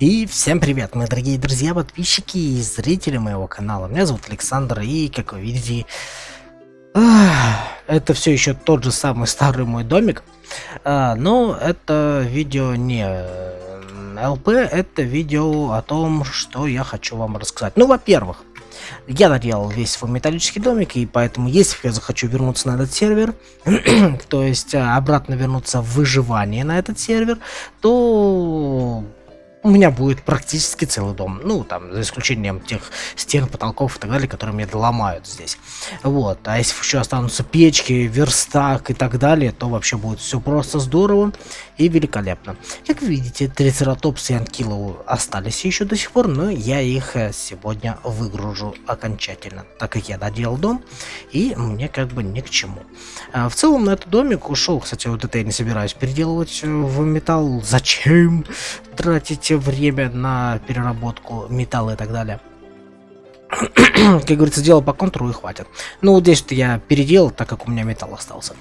И всем привет, мои дорогие друзья, подписчики и зрители моего канала. Меня зовут Александр, и, как вы видите, это все еще тот же самый старый мой домик. А, но это видео не ЛП, это видео о том, что я хочу вам рассказать. Ну, во-первых, я доделал весь свой металлический домик, и поэтому, если я захочу вернуться на этот сервер, то есть обратно вернуться в выживание на этот сервер, то у меня будет практически целый дом. Ну, там, за исключением тех стен, потолков и так далее, которые мне доломают здесь. Вот. А если еще останутся печки, верстак и так далее, то вообще будет все просто здорово и великолепно. Как видите, трицератопсы и анкилову остались еще до сих пор, но я их э, сегодня выгружу окончательно, так как я доделал дом, и мне как бы ни к чему. А в целом на этот домик ушел, кстати, вот это я не собираюсь переделывать в металл. Зачем тратить время на переработку металла и так далее? как говорится, дело по контуру и хватит. Ну, вот здесь-то я переделал, так как у меня металл остался.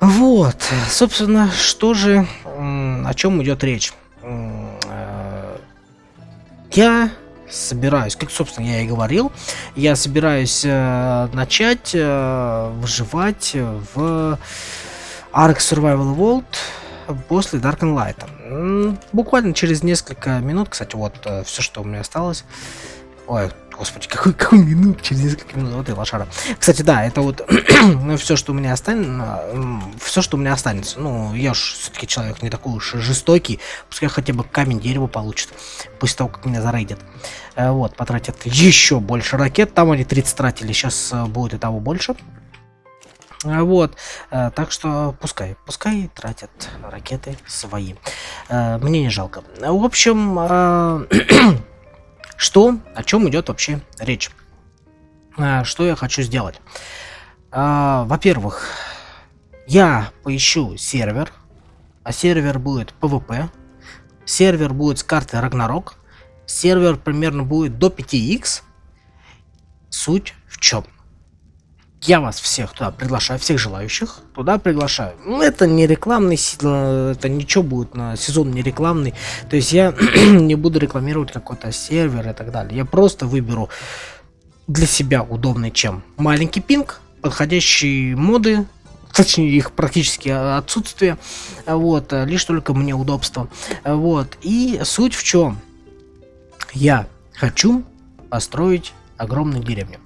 Вот, собственно, что же, о чем идет речь? Э, я собираюсь, как, собственно, я и говорил, я собираюсь э, начать э, выживать в Ark Survival World после Dark and Light. Буквально через несколько минут, кстати, вот э, все, что у меня осталось. Ой, Господи, какой, какой минут, через несколько минут, вот и лошара. Кстати, да, это вот все, что у меня останется, все, что у меня останется. Ну, я уж все-таки человек не такой уж жестокий, пускай хотя бы камень дерево получит, после того, как меня зарейдят. Э, вот, потратят еще больше ракет, там они 30 тратили, сейчас э, будет и того больше. Э, вот, так что пускай, пускай тратят ракеты свои. Мне не жалко. В общем, Что, о чем идет вообще речь? А, что я хочу сделать? А, Во-первых, я поищу сервер, а сервер будет PvP, сервер будет с карты Ragnarok, сервер примерно будет до 5x. Суть в чем? Я вас всех туда приглашаю, всех желающих туда приглашаю. Ну, это не рекламный, это ничего будет на сезон не рекламный. То есть я не буду рекламировать какой-то сервер и так далее. Я просто выберу для себя удобный чем. Маленький пинг, подходящие моды, точнее их практически отсутствие, вот, лишь только мне удобство, вот, и суть в чем, я хочу построить огромную деревню.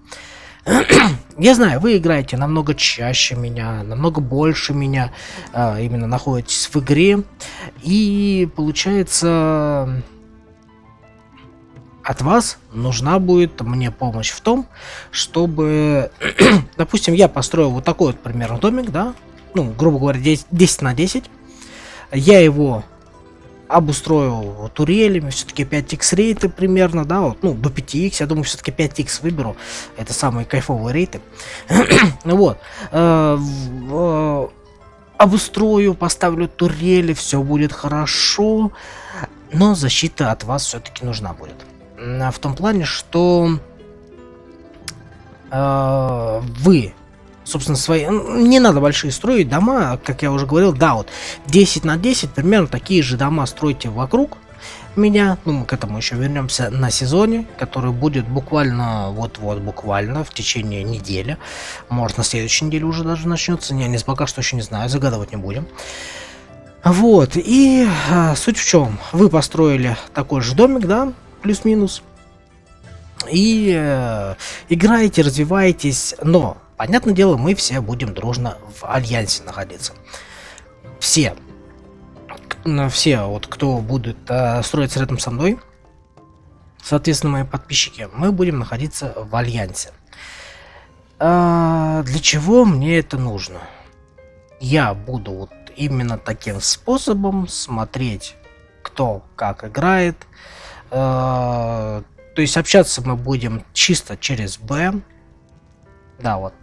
Я знаю, вы играете намного чаще меня, намного больше меня, а, именно находитесь в игре. И получается, от вас нужна будет мне помощь в том, чтобы, допустим, я построил вот такой вот примерно домик, да, ну, грубо говоря, 10, 10 на 10. Я его обустроил турелями, все-таки 5x рейты примерно, да, вот, ну, до 5x, я думаю, все-таки 5x выберу, это самые кайфовые рейты. вот. Э, э, обустрою, поставлю турели, все будет хорошо, но защита от вас все-таки нужна будет. В том плане, что э, вы собственно, свои... Не надо большие строить дома, как я уже говорил, да, вот 10 на 10, примерно такие же дома стройте вокруг меня. Ну, мы к этому еще вернемся на сезоне, который будет буквально, вот-вот, буквально в течение недели. Может, на следующей неделе уже даже начнется. Я не, пока что еще не знаю, загадывать не будем. Вот, и а, суть в чем? Вы построили такой же домик, да, плюс-минус. И э, играете, развиваетесь, но Понятное дело, мы все будем дружно в альянсе находиться. Все. Все, вот кто будет э, строиться рядом со мной, соответственно, мои подписчики, мы будем находиться в альянсе. А, для чего мне это нужно? Я буду вот именно таким способом смотреть, кто как играет. А, то есть общаться мы будем чисто через Б. Да, вот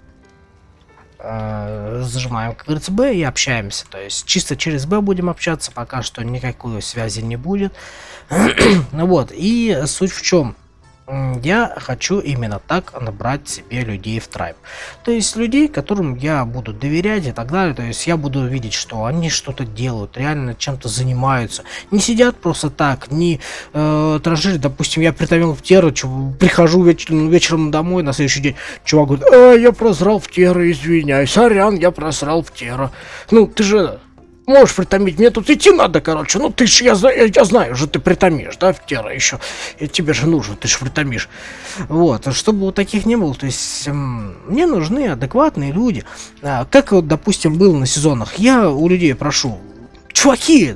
э, зажимаем, как говорится, B и общаемся. То есть чисто через B будем общаться, пока что никакой связи не будет. ну вот, и суть в чем? Я хочу именно так набрать себе людей в трайб. То есть людей, которым я буду доверять и так далее. То есть я буду видеть, что они что-то делают, реально чем-то занимаются. Не сидят просто так, не э, транжирят. Допустим, я притомил в терру, прихожу вечером, вечером домой на следующий день. Чувак говорит, а, я просрал в терру, извиняй, сорян, я просрал в терру. Ну, ты же можешь притомить. Мне тут идти надо, короче. Ну, ты ж, я, я, я знаю же, ты притомишь, да, в Тера еще. И тебе же нужно, ты ж притомишь. Вот, чтобы вот таких не было, то есть эм, мне нужны адекватные люди. А, как вот, допустим, было на сезонах. Я у людей прошу, чуваки,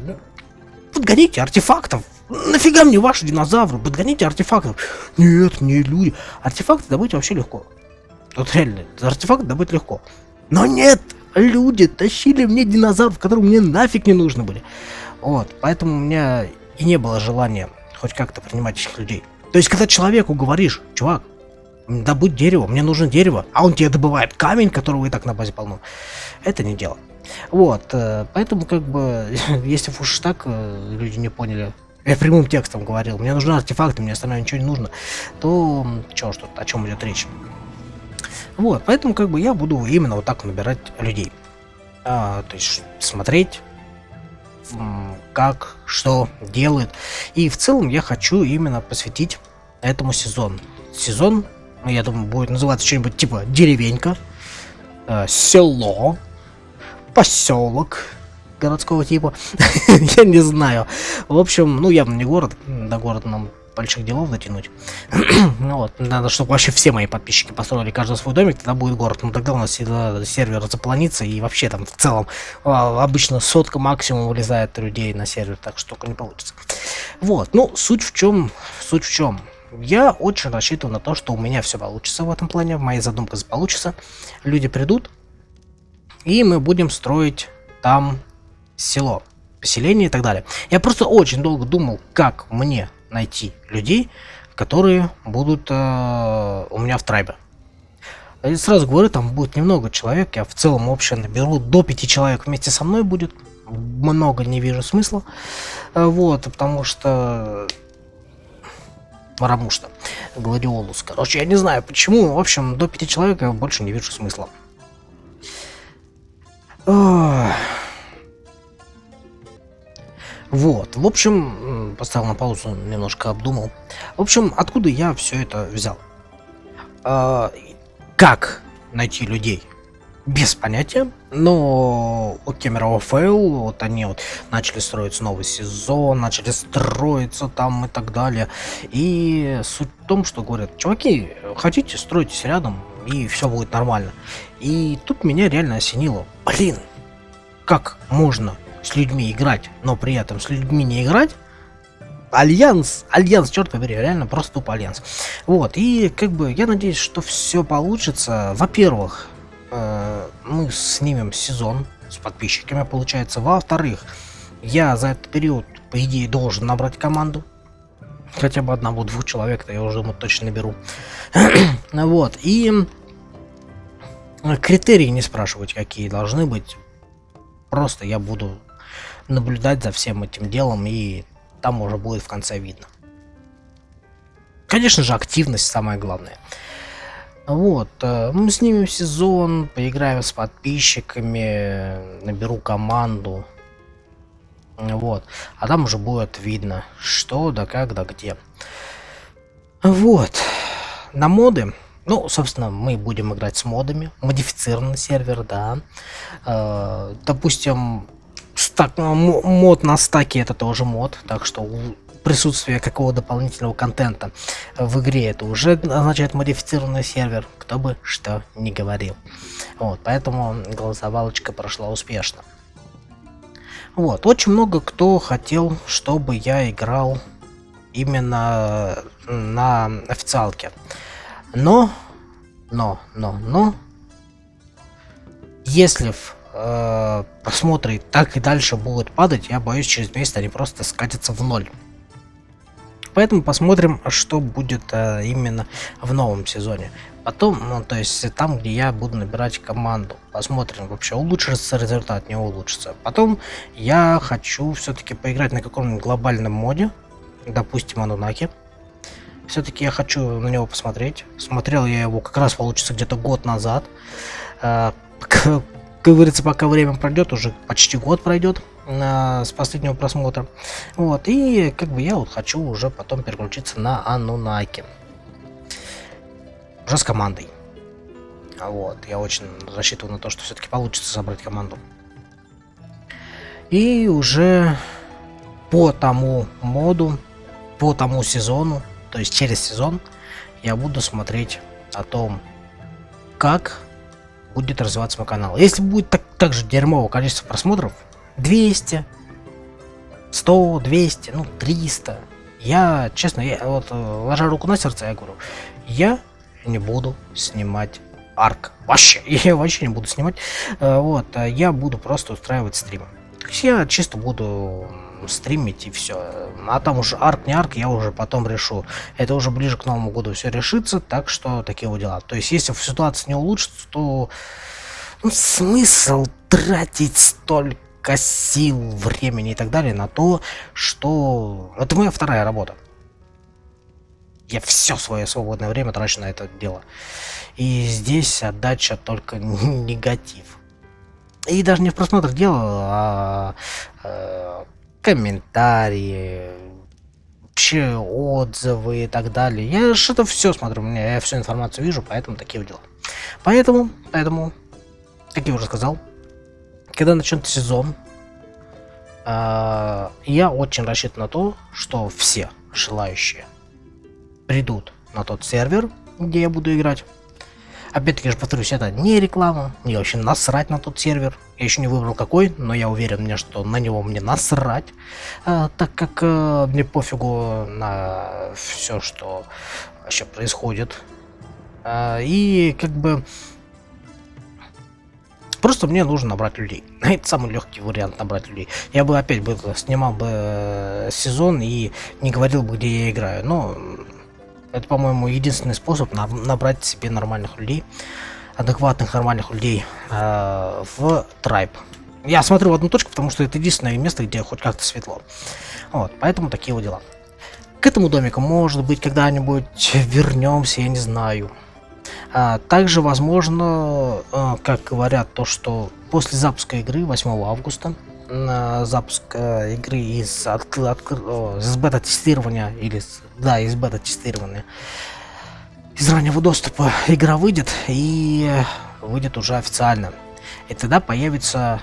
подгоните артефактов. Нафига мне ваши динозавры? Подгоните артефактов. Нет, не люди. Артефакты добыть вообще легко. Вот реально, артефакт добыть легко. Но нет, люди тащили мне динозавров, которые мне нафиг не нужны были. Вот, поэтому у меня и не было желания хоть как-то принимать этих людей. То есть, когда человеку говоришь, чувак, добудь дерево, мне нужно дерево, а он тебе добывает камень, которого и так на базе полно, это не дело. Вот, э, поэтому как бы, если уж так э, люди не поняли, я прямым текстом говорил, мне нужны артефакты, мне остальное ничего не нужно, то чё тут, о чем идет речь? Вот, поэтому как бы я буду именно вот так набирать людей. А, то есть смотреть, как, что делает. И в целом я хочу именно посвятить этому сезон. Сезон, я думаю, будет называться что-нибудь типа деревенька, э, село, поселок городского типа. я не знаю. В общем, ну явно не город. До города нам больших делов дотянуть. ну вот, надо, чтобы вообще все мои подписчики построили каждый свой домик, тогда будет город. Ну тогда у нас сервер заполонится, и вообще там в целом а, обычно сотка максимум вылезает людей на сервер, так что только не получится. Вот, ну суть в чем, суть в чем. Я очень рассчитываю на то, что у меня все получится в этом плане, моя задумка получится. Люди придут, и мы будем строить там село, поселение и так далее. Я просто очень долго думал, как мне найти людей, которые будут э, у меня в трайбе. Я сразу говорю, там будет немного человек, я в целом общее наберу до пяти человек вместе со мной будет. Много не вижу смысла. Э, вот, потому что... Потому что. Гладиолус. Короче, я не знаю почему. В общем, до пяти человек я больше не вижу смысла. Ох. Вот, в общем, поставил на паузу, немножко обдумал. В общем, откуда я все это взял? А, как найти людей? Без понятия, но у Кемерово Фейл, вот они вот начали строить новый сезон, начали строиться там и так далее. И суть в том, что говорят, чуваки, хотите, стройтесь рядом, и все будет нормально. И тут меня реально осенило. Блин, как можно с людьми играть, но при этом с людьми не играть, Альянс, Альянс, черт побери, реально просто тупо Альянс. Вот, и как бы я надеюсь, что все получится. Во-первых, э, мы снимем сезон с подписчиками, получается. Во-вторых, я за этот период, по идее, должен набрать команду. Хотя бы одного-двух человек, то я уже думаю, точно наберу. вот, и критерии не спрашивать, какие должны быть. Просто я буду наблюдать за всем этим делом, и там уже будет в конце видно. Конечно же, активность самое главное. Вот, э, мы снимем сезон, поиграем с подписчиками, наберу команду. Вот, а там уже будет видно, что, да как, да где. Вот, на моды, ну, собственно, мы будем играть с модами, модифицированный сервер, да. Э, допустим, стак, мод на стаке это тоже мод, так что присутствие какого дополнительного контента в игре это уже означает модифицированный сервер, кто бы что ни говорил. Вот, поэтому голосовалочка прошла успешно. Вот, очень много кто хотел, чтобы я играл именно на официалке. Но, но, но, но, если в э, просмотры так и дальше будут падать, я боюсь, через месяц они просто скатятся в ноль. Поэтому посмотрим, что будет э, именно в новом сезоне. Потом, ну, то есть там, где я буду набирать команду. Посмотрим, вообще улучшится результат, не улучшится. Потом я хочу все-таки поиграть на каком-нибудь глобальном моде. Допустим, Анунаки. Все-таки я хочу на него посмотреть. Смотрел я его как раз получится где-то год назад. А, как говорится, пока время пройдет, уже почти год пройдет с последнего просмотра. Вот, и как бы я вот хочу уже потом переключиться на Анунаки. Уже с командой. Вот, я очень рассчитываю на то, что все-таки получится собрать команду. И уже по тому моду, по тому сезону, то есть через сезон, я буду смотреть о том, как будет развиваться мой канал. Если будет так, так же дерьмовое количество просмотров, 200, 100, 200, ну 300, я, честно, я вот э, ложа руку на сердце, я говорю, я не буду снимать арк. Вообще, я вообще не буду снимать. Э, вот, а я буду просто устраивать стримы. Я чисто буду стримить и все. А там уже арк, не арк, я уже потом решу. Это уже ближе к Новому году все решится, так что такие вот дела. То есть если ситуация не улучшится, то ну, смысл тратить столько сил, времени и так далее на то, что... Это моя вторая работа. Я все свое свободное время трачу на это дело. И здесь отдача только негатив. И даже не в просмотрах дело, а, а комментарии, вообще отзывы и так далее. Я что-то все смотрю, у меня я всю информацию вижу, поэтому такие вот дела. Поэтому, поэтому, как я уже сказал, когда начнется сезон, э, я очень рассчитан на то, что все желающие придут на тот сервер, где я буду играть. Опять-таки же повторюсь, это не реклама, мне вообще насрать на тот сервер. Я еще не выбрал какой, но я уверен, мне, что на него мне насрать, а, так как а, мне пофигу на все, что вообще происходит. А, и как бы Просто мне нужно набрать людей. Это самый легкий вариант набрать людей. Я бы опять бы снимал бы э, сезон и не говорил бы, где я играю. Но это, по-моему, единственный способ набрать себе нормальных людей, адекватных нормальных людей э, в Трайб. Я смотрю в одну точку, потому что это единственное место, где хоть как-то светло. Вот, поэтому такие вот дела. К этому домику, может быть, когда-нибудь вернемся, я не знаю. А, также, возможно, э, как говорят, то, что после запуска игры 8 августа запуск э, игры из, от, от, из бета-тестирования или да, из бета-тестирования. Из раннего доступа игра выйдет и выйдет уже официально. И тогда появятся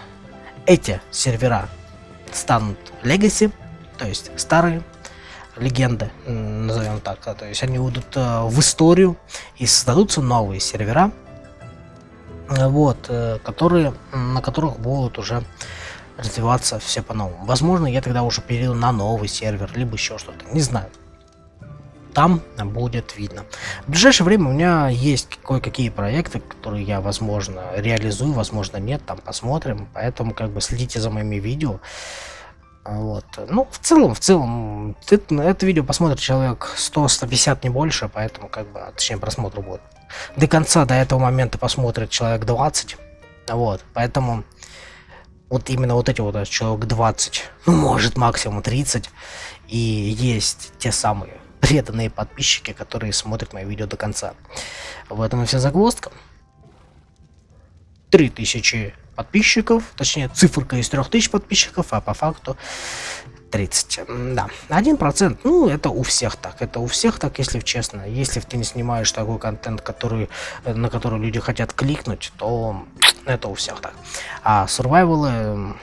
эти сервера. Станут Legacy, то есть старые легенды, назовем так, то есть они уйдут э, в историю и создадутся новые сервера, э, вот, которые, на которых будут уже развиваться все по-новому. Возможно, я тогда уже перейду на новый сервер, либо еще что-то, не знаю. Там будет видно. В ближайшее время у меня есть кое-какие проекты, которые я, возможно, реализую, возможно, нет, там посмотрим. Поэтому, как бы, следите за моими видео. Вот. Ну, в целом, в целом, это, это видео посмотрит человек 100-150, не больше, поэтому, как бы, точнее, просмотр будет. До конца, до этого момента посмотрит человек 20. Вот, поэтому вот именно вот эти вот человек 20, ну, может, максимум 30, и есть те самые преданные подписчики, которые смотрят мои видео до конца. В этом и вся загвоздка. 3000 подписчиков, точнее циферка из 3000 подписчиков, а по факту 30. Да, 1%, ну это у всех так, это у всех так, если честно. Если ты не снимаешь такой контент, который, на который люди хотят кликнуть, то это у всех так. А сурвайвалы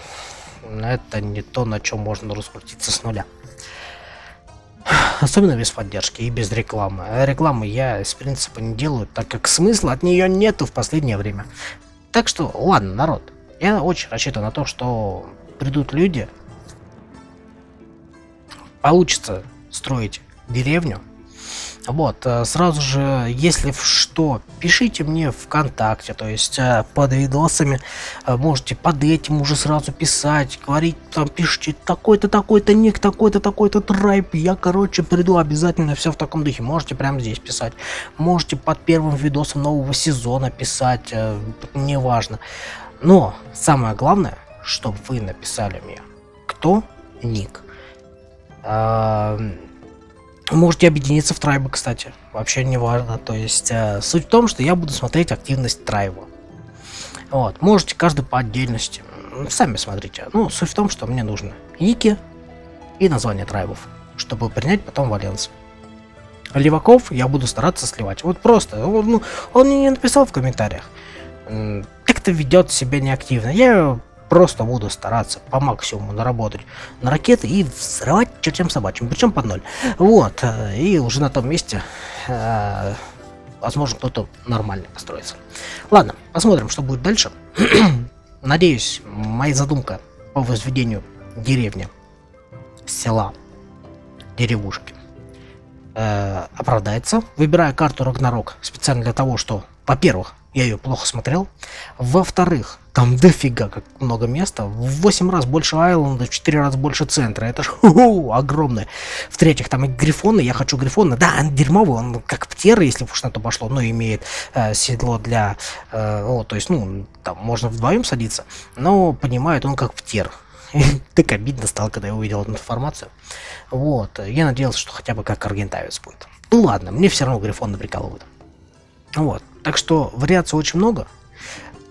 это не то, на чем можно раскрутиться с нуля. Особенно без поддержки и без рекламы. А рекламы я из принципа не делаю, так как смысла от нее нету в последнее время. Так что, ладно, народ. Я очень рассчитываю на то, что придут люди, получится строить деревню. Вот, э, сразу же, если что, пишите мне ВКонтакте, то есть э, под видосами, э, можете под этим уже сразу писать, говорить, там, пишите такой-то, такой-то ник, такой-то, такой-то трайп, я, короче, приду обязательно, все в таком духе, можете прямо здесь писать, можете под первым видосом нового сезона писать, неважно. Но, самое главное, чтобы вы написали мне, кто ник, Можете объединиться в трайбы, кстати. Вообще не важно. То есть э, суть в том, что я буду смотреть активность трайба. Вот. Можете каждый по отдельности. Сами смотрите. Ну, суть в том, что мне нужно ники и название трайбов, чтобы принять потом Валенс. Леваков я буду стараться сливать. Вот просто. Он, ну, он не написал в комментариях. Как-то ведет себя неактивно. Я просто буду стараться по максимуму наработать на ракеты и взрывать чертям собачьим, причем под ноль. Вот, э, и уже на том месте, э, возможно, кто-то нормально построится. Ладно, посмотрим, что будет дальше. Надеюсь, моя задумка по возведению деревни, села, деревушки э, оправдается. Выбираю карту Рагнарок специально для того, что, во-первых, я ее плохо смотрел. Во-вторых, там дофига как много места. В 8 раз больше айленда, в 4 раза больше центра. Это ж огромное. В-третьих, там и грифоны. Я хочу грифона. Да, он дерьмовый, он как птер, если уж на то пошло, но имеет э, седло для... Э, о, то есть, ну, там можно вдвоем садиться. Но понимает он как птер. Так обидно стало, когда я увидел эту информацию. Вот. Я надеялся, что хотя бы как аргентавец будет. Ну ладно, мне все равно грифон прикалывают. Вот. Так что вариаций очень много.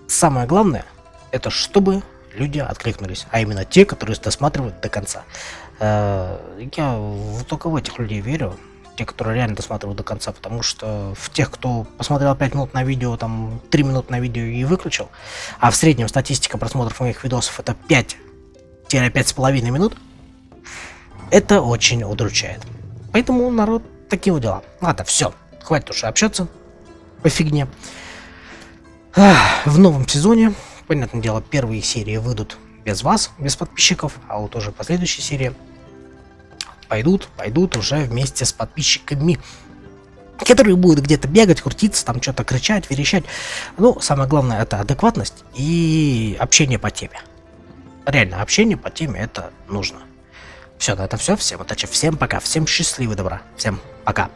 Самое главное, это чтобы люди откликнулись, а именно те, которые досматривают до конца. Э, я только в этих людей верю, те, которые реально досматривают до конца, потому что в тех, кто посмотрел 5 минут на видео, там 3 минуты на видео и выключил, а в среднем статистика просмотров моих видосов это 5-5,5 минут, это очень удручает. Поэтому народ такие вот дела. Ладно, все, хватит уже общаться, по фигне. В новом сезоне, понятное дело, первые серии выйдут без вас, без подписчиков, а вот уже последующие серии пойдут, пойдут уже вместе с подписчиками, которые будут где-то бегать, крутиться, там что-то кричать, верещать. Ну, самое главное это адекватность и общение по теме. Реально, общение по теме это нужно. Все, на это все. Всем удачи, всем пока, всем счастливого добра, всем пока.